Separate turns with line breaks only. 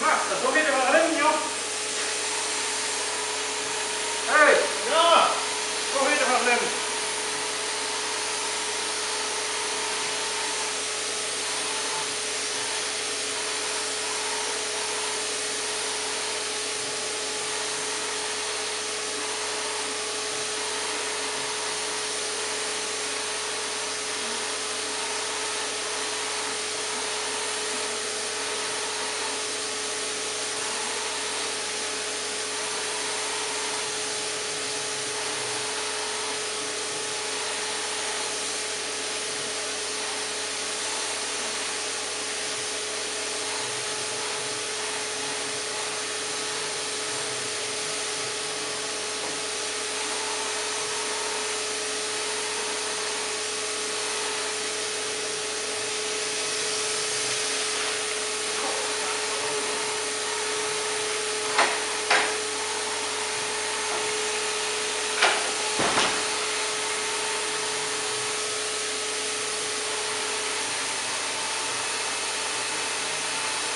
まあ土下で分